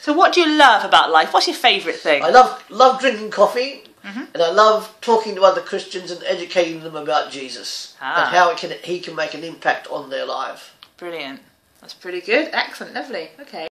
So, what do you love about life? What's your favourite thing? I love love drinking coffee, Mm-hmm. and I love talking to other Christians and educating them about Jesus Ah. and how it can he can make an impact on their life. Brilliant. That's pretty good. Excellent. Lovely. Okay.